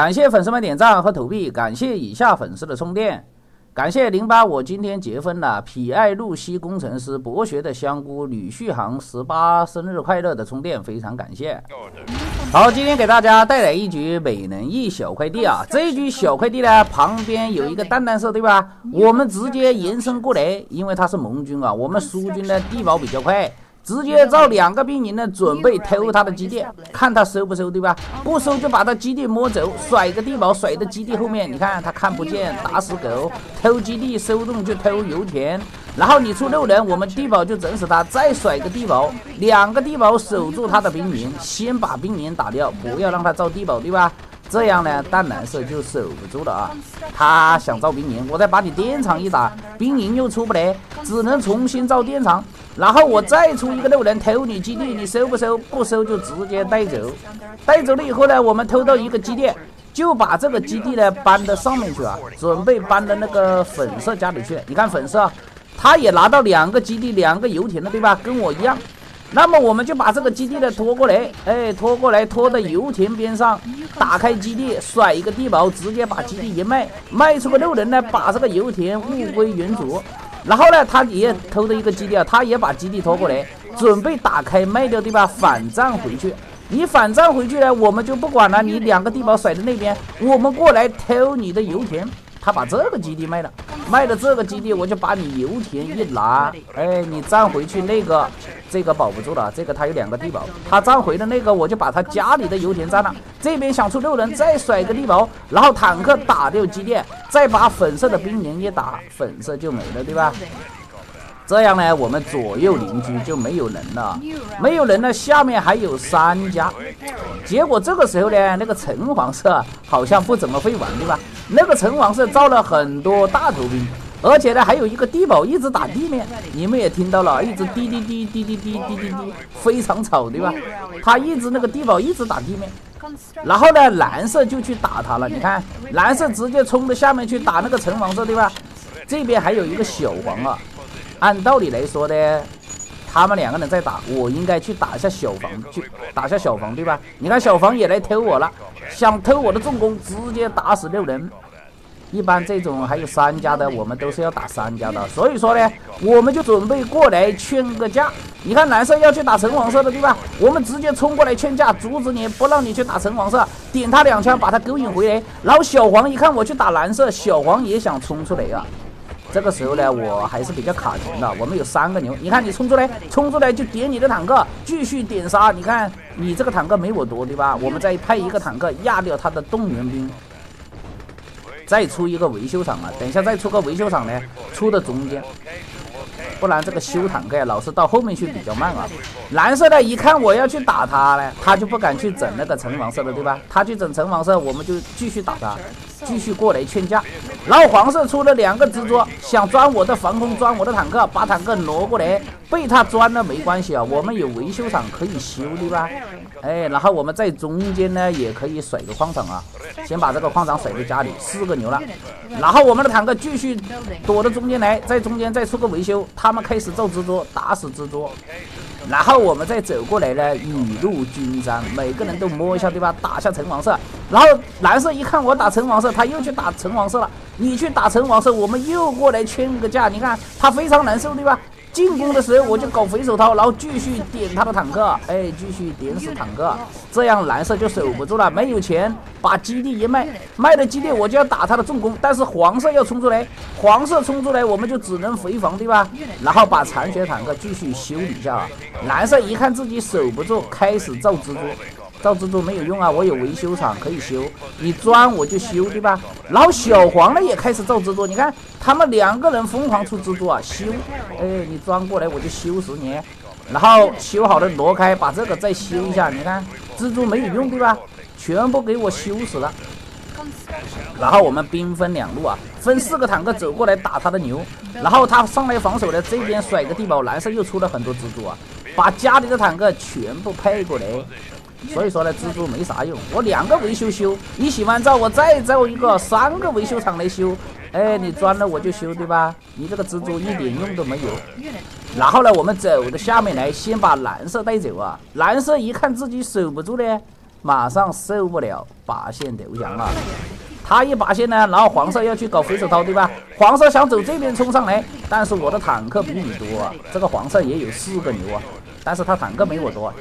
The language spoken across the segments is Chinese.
感谢粉丝们点赞和投币，感谢以下粉丝的充电，感谢零八我今天结婚了，痞爱露西工程师博学的香菇吕续航十八生日快乐的充电，非常感谢。好，今天给大家带来一局美人一小快递啊，这一局小快递呢旁边有一个蛋蛋色对吧？我们直接延伸过来，因为他是盟军啊，我们苏军的地保比较快。直接造两个兵营呢，准备偷他的基地，看他收不收，对吧？不收就把他基地摸走，甩个地堡甩到基地后面。你看他看不见，打死狗，偷基地收动就偷油田。然后你出六人，我们地堡就整死他，再甩个地堡，两个地堡守住他的兵营，先把兵营打掉，不要让他造地堡，对吧？这样呢，淡蓝色就守不住了啊！他想造兵营，我再把你电厂一打，兵营又出不来，只能重新造电厂。然后我再出一个路人偷你基地，你收不收？不收就直接带走。带走了以后呢，我们偷到一个基地，就把这个基地呢搬到上面去啊，准备搬到那个粉色家里去。你看粉色，他也拿到两个基地，两个油田了，对吧？跟我一样。那么我们就把这个基地呢拖过来，哎，拖过来，拖到油田边上，打开基地，甩一个地堡，直接把基地一卖，卖出个六人呢，把这个油田物归原主。然后呢，他也偷的一个基地啊，他也把基地拖过来，准备打开卖掉，对吧？反战回去，你反战回去呢，我们就不管了，你两个地堡甩在那边，我们过来偷你的油田。他把这个基地卖了，卖了这个基地，我就把你油田一拿，哎，你占回去那个，这个保不住了，这个他有两个地堡，他占回的那个，我就把他家里的油田占了。这边想出六人，再甩个地堡，然后坦克打掉基地，再把粉色的兵营一打，粉色就没了，对吧？这样呢，我们左右邻居就没有人了，没有人了，下面还有三家。结果这个时候呢，那个橙黄色好像不怎么会玩，对吧？那个橙黄色造了很多大头兵，而且呢还有一个地堡一直打地面，你们也听到了，一直滴滴滴滴滴滴滴滴滴，非常吵，对吧？他一直那个地堡一直打地面，然后呢蓝色就去打他了，你看蓝色直接冲到下面去打那个橙黄色，对吧？这边还有一个小黄啊。按道理来说呢，他们两个人在打，我应该去打一下小房，去打下小房，对吧？你看小房也来偷我了，想偷我的重工，直接打死六人。一般这种还有三家的，我们都是要打三家的。所以说呢，我们就准备过来劝个架。你看蓝色要去打橙黄色的，对吧？我们直接冲过来劝架，阻止你不让你去打橙黄色，点他两枪，把他勾引回来。然后小黄一看我去打蓝色，小黄也想冲出来啊。这个时候呢，我还是比较卡钱的。我们有三个牛，你看你冲出来，冲出来就点你的坦克，继续点杀。你看你这个坦克没我多，对吧？我们再派一个坦克压掉他的动员兵，再出一个维修厂啊！等一下再出个维修厂呢，出的中间。不然这个修坦克呀，老是到后面去比较慢啊。蓝色的一看我要去打他嘞，他就不敢去整那个橙黄色的，对吧？他去整橙黄色，我们就继续打他，继续过来劝架。然后黄色出了两个蜘蛛，想钻我的防空，钻我的坦克，把坦克挪过来，被他钻了没关系啊，我们有维修厂可以修，对吧？哎，然后我们在中间呢也可以甩个矿场啊，先把这个矿场甩在家里，四个牛了。然后我们的坦克继续躲到中间来，在中间再出个维修，他们开始造蜘蛛，打死蜘蛛。然后我们再走过来呢，雨露均沾，每个人都摸一下，对吧？打下橙黄色。然后蓝色一看我打橙黄色，他又去打橙黄色了。你去打橙黄色，我们又过来劝个架。你看他非常难受，对吧？进攻的时候我就搞回手掏，然后继续点他的坦克，哎，继续点死坦克，这样蓝色就守不住了，没有钱把基地一卖，卖了基地我就要打他的重工，但是黄色要冲出来，黄色冲出来我们就只能回防，对吧？然后把残血坦克继续修理一下，蓝色一看自己守不住，开始造蜘蛛。造蜘蛛没有用啊，我有维修厂可以修，你钻我就修，对吧？然后小黄呢也开始造蜘蛛，你看他们两个人疯狂出蜘蛛啊，修，哎，你钻过来我就修死你，然后修好了挪开，把这个再修一下，你看蜘蛛没有用，对吧？全部给我修死了。然后我们兵分两路啊，分四个坦克走过来打他的牛，然后他上来防守的这边甩个地堡，蓝色又出了很多蜘蛛啊，把家里的坦克全部派过来。所以说呢，蜘蛛没啥用。我两个维修修，你喜欢造我再造一个，三个维修厂来修。哎，你钻了我就修，对吧？你这个蜘蛛一点用都没有。然后呢，我们走到下面来，先把蓝色带走啊。蓝色一看自己守不住呢，马上受不了，拔线投降了。他一拔线呢，然后黄色要去搞回手掏，对吧？黄色想走这边冲上来，但是我的坦克比你多，啊，这个黄色也有四个牛啊。但是他坦克没我多，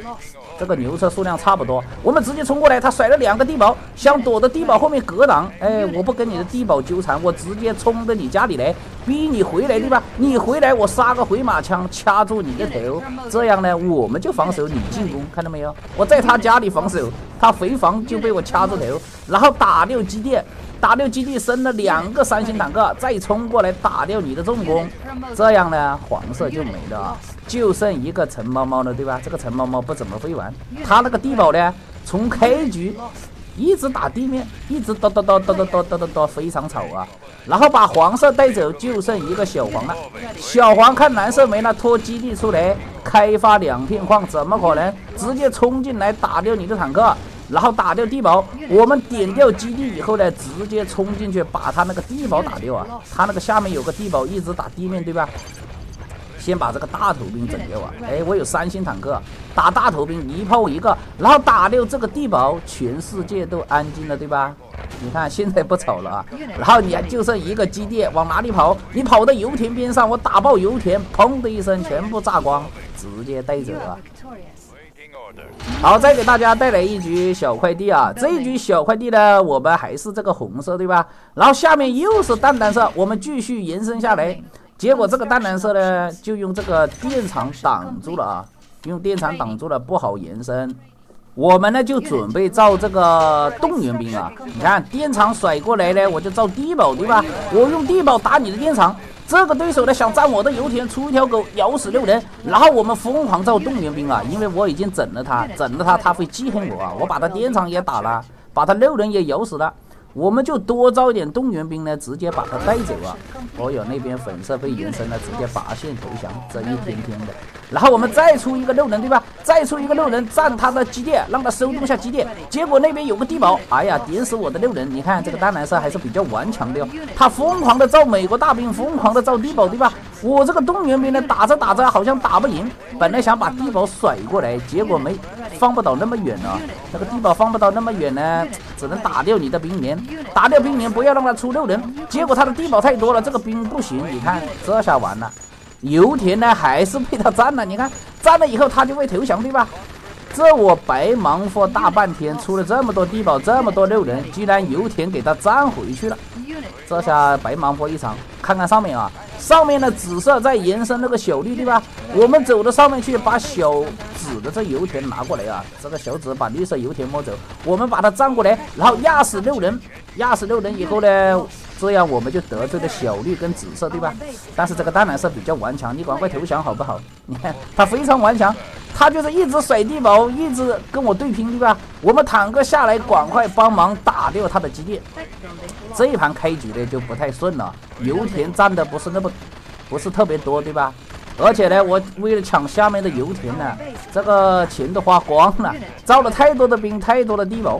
这个牛车数量差不多，我们直接冲过来，他甩了两个地堡，想躲到地堡后面格挡，哎，我不跟你的地堡纠缠，我直接冲到你家里来，逼你回来，对吧？你回来，我杀个回马枪掐住你的头，这样呢，我们就防守，你进攻，看到没有？我在他家里防守，他回防就被我掐住头，然后打六基地。打掉基地，升了两个三星坦克，再冲过来打掉你的重工，这样呢，黄色就没了，就剩一个陈猫猫了，对吧？这个陈猫猫不怎么会玩，他那个地堡呢，从开局一直打地面，一直叨叨叨叨叨叨叨叨叨，非常吵啊。然后把黄色带走，就剩一个小黄了。小黄看蓝色没了，拖基地出来开发两片矿，怎么可能？直接冲进来打掉你的坦克。然后打掉地堡，我们点掉基地以后呢，直接冲进去把他那个地堡打掉啊！他那个下面有个地堡，一直打地面对吧？先把这个大头兵整掉啊！哎，我有三星坦克，打大头兵一炮一个，然后打掉这个地堡，全世界都安静了对吧？你看现在不吵了啊！然后你还就剩一个基地，往哪里跑？你跑到油田边上，我打爆油田，砰的一声全部炸光，直接带走啊！好，再给大家带来一局小快递啊！这一局小快递呢，我们还是这个红色，对吧？然后下面又是淡蓝色，我们继续延伸下来，结果这个淡蓝色呢，就用这个电场挡住了啊，用电场挡住了，不好延伸。我们呢就准备造这个动员兵啊！你看电场甩过来呢，我就造地堡，对吧？我用地堡打你的电场。这个对手呢想占我的油田，出一条狗咬死六人，然后我们疯狂造动员兵啊！因为我已经整了他，整了他他会记恨我啊！我把他电厂也打了，把他六人也咬死了。我们就多招一点动员兵呢，直接把他带走啊！哦哟，那边粉色被延伸了，直接拔线投降，这一天天的。然后我们再出一个六人，对吧？再出一个六人占他的基地，让他收动下基地。结果那边有个地堡，哎呀，点死我的六人！你看这个淡蓝色还是比较顽强的哟，他疯狂的造美国大兵，疯狂的造地堡，对吧？我这个动员兵呢，打着打着好像打不赢，本来想把地堡甩过来，结果没放不到那么远啊。那个地堡放不到那么远呢，只能打掉你的兵连，打掉兵连，不要让他出六人。结果他的地堡太多了，这个兵不行，你看这下完了。油田呢还是被他占了，你看占了以后他就会投降，对吧？这我白忙活大半天，出了这么多地堡，这么多六人，居然油田给他占回去了，这下白忙活一场。看看上面啊，上面的紫色在延伸那个小绿，对吧？我们走到上面去，把小紫的这油田拿过来啊。这个小紫把绿色油田摸走，我们把它占过来，然后压死六人，压死六人以后呢？这样我们就得罪了小绿跟紫色，对吧？但是这个淡蓝色比较顽强，你赶快投降好不好？你看他非常顽强，他就是一直甩地堡，一直跟我对拼，对吧？我们坦克下来，赶快帮忙打掉他的基地。这一盘开局呢就不太顺了，油田占的不是那么，不是特别多，对吧？而且呢，我为了抢下面的油田呢，这个钱都花光了，招了太多的兵，太多的地堡。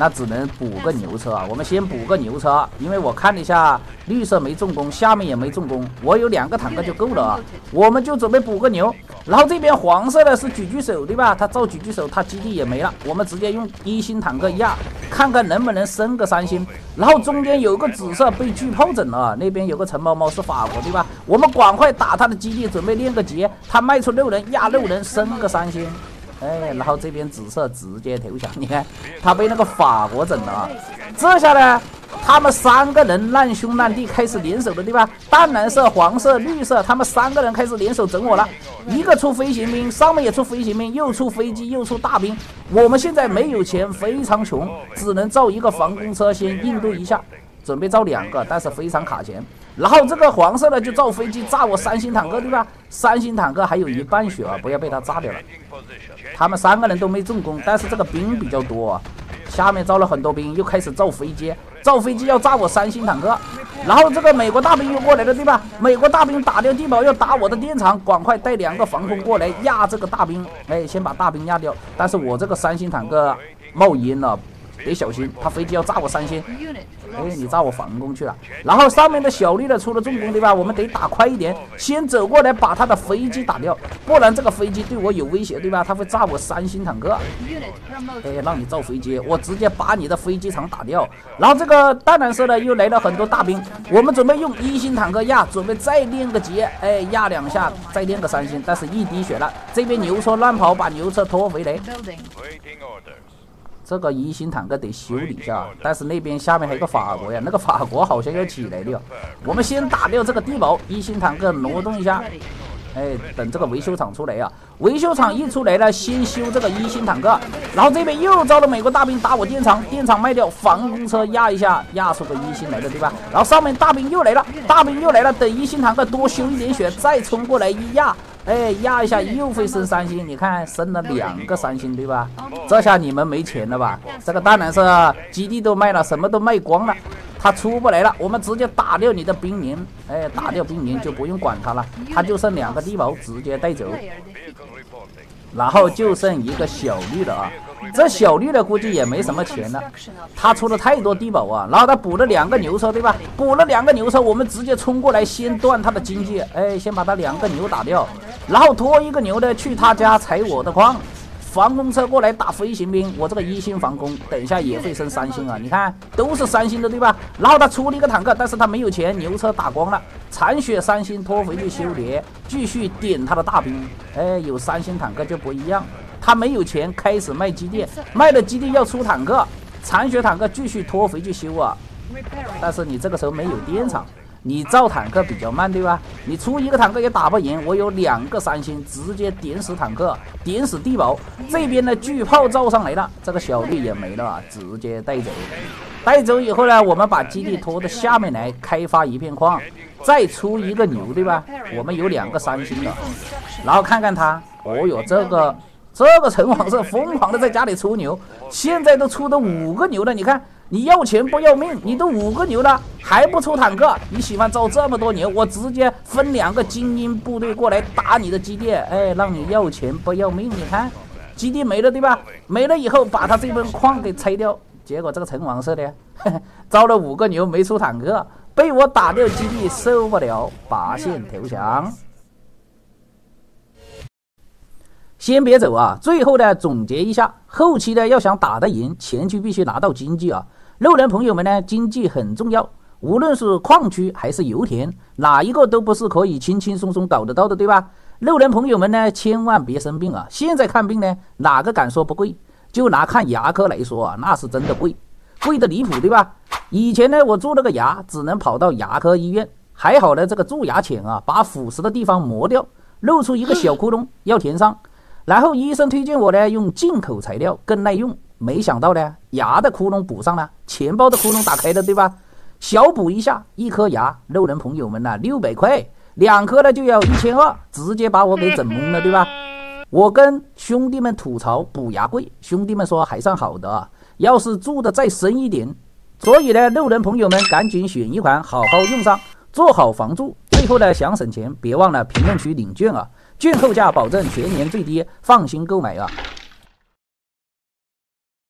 那只能补个牛车啊！我们先补个牛车，因为我看了一下，绿色没重工，下面也没重工，我有两个坦克就够了啊！我们就准备补个牛，然后这边黄色的是狙击手，对吧？他造狙击手，他基地也没了，我们直接用一星坦克压，看看能不能升个三星。然后中间有个紫色被巨炮整了，那边有个陈猫猫是法国，对吧？我们赶快打他的基地，准备练个级，他卖出六人压六人升个三星。哎，然后这边紫色直接投降，你看他被那个法国整了啊！这下呢，他们三个人难兄难弟开始联手了，对吧？淡蓝色、黄色、绿色，他们三个人开始联手整我了。一个出飞行兵，上面也出飞行兵，又出飞机，又出大兵。我们现在没有钱，非常穷，只能造一个防空车先应对一下。准备造两个，但是非常卡钱。然后这个黄色的就造飞机炸我三星坦克，对吧？三星坦克还有一半血啊，不要被他炸掉了。他们三个人都没重工，但是这个兵比较多啊。下面造了很多兵，又开始造飞机，造飞机要炸我三星坦克。然后这个美国大兵又过来了，对吧？美国大兵打掉地堡要打我的电厂，赶快带两个防空过来压这个大兵。哎，先把大兵压掉。但是我这个三星坦克冒烟了。得小心，他飞机要炸我三星。哎，你炸我防空去了。然后上面的小绿呢出了重攻，对吧？我们得打快一点，先走过来把他的飞机打掉，不然这个飞机对我有威胁，对吧？他会炸我三星坦克。哎，让你造飞机，我直接把你的飞机场打掉。然后这个淡蓝色呢，又来了很多大兵，我们准备用一星坦克压，准备再练个级，哎，压两下，再练个三星，但是一滴血了。这边牛车乱跑，把牛车拖回来。这个一星坦克得修理一下，但是那边下面还有个法国呀，那个法国好像要起来了。我们先打掉这个地堡，一星坦克挪动一下。哎，等这个维修厂出来啊！维修厂一出来了，先修这个一星坦克。然后这边又招了美国大兵打我电厂，电厂卖掉，防空车压一下，压出个一星来了，对吧？然后上面大兵又来了，大兵又来了，等一星坦克多修一点血，再冲过来一压。哎，压一下又会升三星，你看升了两个三星，对吧？这下你们没钱了吧？这个当然是基地都卖了，什么都卖光了，他出不来了。我们直接打掉你的兵营，哎，打掉兵营就不用管他了，他就剩两个地堡，直接带走。然后就剩一个小绿了啊，这小绿的估计也没什么钱了，他出了太多地堡啊，然后他补了两个牛车，对吧？补了两个牛车，我们直接冲过来，先断他的经济，哎，先把他两个牛打掉，然后拖一个牛的去他家采我的矿。防空车过来打飞行兵，我这个一星防空，等一下也会升三星啊！你看都是三星的对吧？然后他出了一个坦克，但是他没有钱，牛车打光了，残血三星拖回去修理，继续点他的大兵。哎，有三星坦克就不一样，他没有钱，开始卖基地，卖了基地要出坦克，残血坦克继续拖回去修啊！但是你这个时候没有电厂。你造坦克比较慢，对吧？你出一个坦克也打不赢。我有两个三星，直接点死坦克，点死地堡。这边的巨炮造上来了，这个小绿也没了，直接带走。带走以后呢，我们把基地拖到下面来开发一片矿，再出一个牛，对吧？我们有两个三星了，然后看看他，哦哟，这个这个城隍是疯狂的在家里出牛，现在都出的五个牛了，你看。你要钱不要命？你都五个牛了，还不出坦克？你喜欢造这么多牛？我直接分两个精英部队过来打你的基地，哎，让你要钱不要命？你看，基地没了对吧？没了以后把他这份矿给拆掉，结果这个城王似的，招了五个牛没出坦克，被我打掉基地，受不了，拔线投降。先别走啊！最后呢，总结一下，后期呢要想打得赢，前期必须拿到经济啊。路人朋友们呢，经济很重要，无论是矿区还是油田，哪一个都不是可以轻轻松松搞得到的，对吧？路人朋友们呢，千万别生病啊！现在看病呢，哪个敢说不贵？就拿看牙科来说啊，那是真的贵，贵的离谱，对吧？以前呢，我蛀了个牙，只能跑到牙科医院，还好呢，这个蛀牙钳啊，把腐蚀的地方磨掉，露出一个小窟窿，要填上。然后医生推荐我呢，用进口材料更耐用。没想到呢，牙的窟窿补上了，钱包的窟窿打开了，对吧？小补一下，一颗牙，路人朋友们呐，六百块，两颗呢就要一千二，直接把我给整懵了，对吧？我跟兄弟们吐槽补牙贵，兄弟们说还算好的，要是蛀的再深一点，所以呢，路人朋友们赶紧选一款，好好用上，做好防蛀。最后呢，想省钱，别忘了评论区领券啊，券后价保证全年最低，放心购买啊。